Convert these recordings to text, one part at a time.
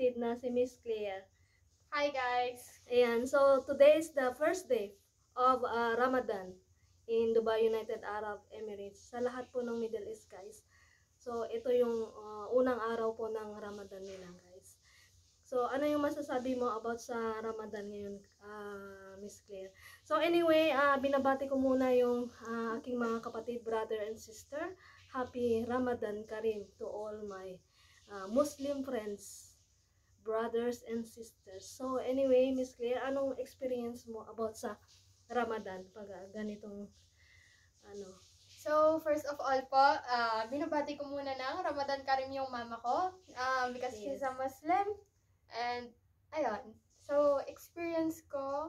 kapatid na si Miss Claire. Hi guys! Ayan, so today is the first day of uh, Ramadan in Dubai, United Arab Emirates. Sa lahat po ng Middle East guys. So, ito yung uh, unang araw po ng Ramadan nila guys. So, ano yung masasabi mo about sa Ramadan ngayon, uh, Miss Claire? So, anyway, uh, binabati ko muna yung uh, aking mga kapatid, brother and sister. Happy Ramadan Karim to all my uh, Muslim friends, brothers and sisters. So, anyway, Miss Claire, anong experience mo about sa Ramadan pag uh, ganitong ano? So, first of all po, ah, binabati ko muna ng Ramadan Karim yung mama ko ah, because she's a Muslim. And, ayun. So, experience ko,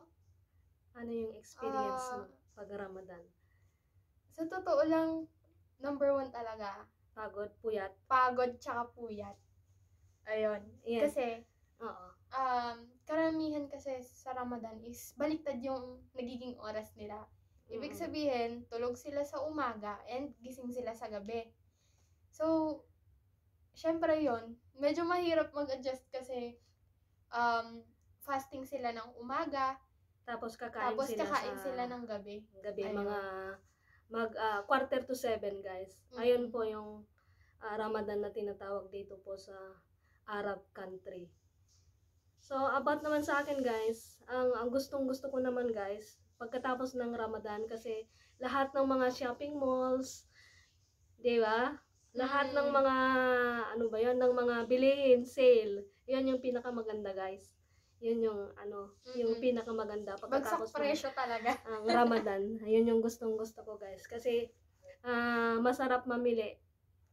Ano yung experience Ah. mo pag Ramadan? sa totoo lang, number one talaga, Pagod, puyat? pagod tsaka puyat. Ayun. Yan. Kasi, Oo. um, karamihan kasi sa Ramadan is baliktad yung nagiging oras nila. Ibig sabihin, tulog sila sa umaga and gising sila sa gabi. So, syempre yon medyo mahirap mag-adjust kasi um, fasting sila ng umaga, Tapos kakain tapos sila kakain sa sila ng gabi. gabi, Ayun. mga mag ah, quarter to seven guys. Mm. Ayun po yung ah, Ramadan na tinatawag dito po sa Arab country. So about naman sa akin guys, ang ang gustong gusto ko naman guys, pagkatapos ng Ramadan kasi lahat ng mga shopping malls, 'di ba? Lahat ng Mm. mga ano ba 'yon, ng mga bilihin, sale. 'Yan yung pinakamaganda guys. 'Yun yung ano, yung Mm-mm. pinakamaganda Bagsak pagkatapos ng presyo talaga. ang Ramadan. Ayun yung gustong gusto ko guys. Kasi ah, masarap mamili.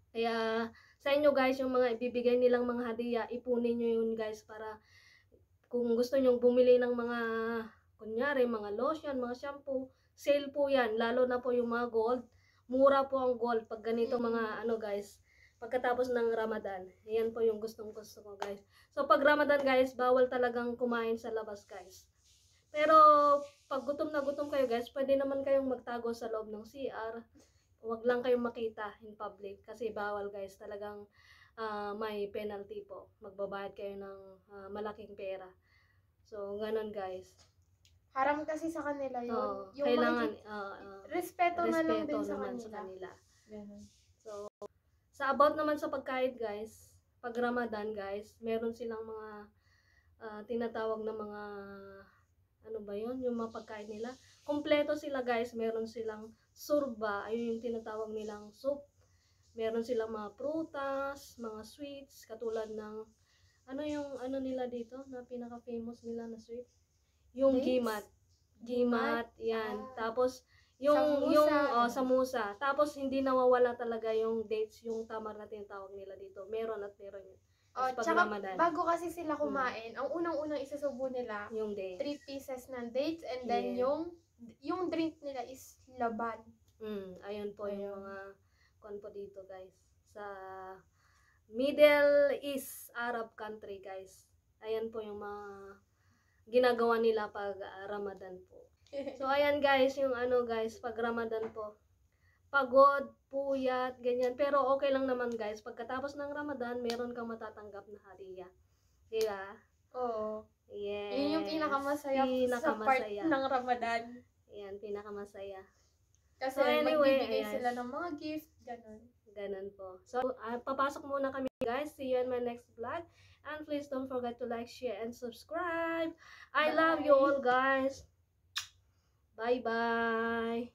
Kaya sa inyo guys, yung mga ibibigay nilang mga hadiah, ipunin nyo yun guys para kung gusto nyo bumili ng mga kunyari, mga lotion, mga shampoo, sale po yan. Lalo na po yung mga gold. Mura po ang gold pag ganito Mm. mga ano guys. Pagkatapos ng Ramadan. Ayan po yung gustong gusto ko guys. So pag Ramadan guys, bawal talagang kumain sa labas guys. Pero pag gutom na gutom kayo guys, pwede naman kayong magtago sa loob ng CR. Huwag lang kayong makita in public kasi bawal guys. Talagang ah, may penalty po. Magbabayad kayo ng ah, malaking pera. So, ganun guys. Haram kasi sa kanila yun. Oo, yung kailangan makiki- ah, ah, respeto, na lang respeto din sa naman kanila. sa kanila. Ganun. So, sa about naman sa pagkain guys, pag Ramadan guys, meron silang mga ah, tinatawag na mga ano ba yon yung mga pagkain nila. Kompleto sila guys, meron silang surba, ayun yung tinatawag nilang soup. Meron silang mga prutas, mga sweets, katulad ng ano yung ano nila dito na pinaka famous nila na sweet? Yung Dates? gimat. Gimat, yan. Ah. Tapos yung Samusa. yung oh, samusa. Tapos hindi nawawala talaga yung dates, yung tamar na tinatawag nila dito. Meron at meron yun. Oh, pag tsaka Ramadan, bago kasi sila kumain, ang unang-unang isusubo nila, yung dates. three pieces ng dates and then Yeah. yung yung drink nila is laban. Mm, ayun po yung Ayun. mga kon po dito guys. Sa Middle East Arab country guys. Ayan po yung mga ginagawa nila pag ah, Ramadan po. So ayan guys, yung ano guys, pag Ramadan po. Pagod, puyat, ganyan. Pero okay lang naman guys. Pagkatapos ng Ramadan, meron kang matatanggap na hadiah. Di ba? Oo. Yes. Yun yung pinakamasaya, sa part Pinakamasaya. ng Ramadan. Ayan, pinakamasaya. Kasi So, anyway, magbibigay ayan. sila ng mga gift, ganun. Ganun po. So, ah, papasok muna kami guys. See you in my next vlog. And please don't forget to like, share, and subscribe. I love you Bye. all guys. Bye-bye.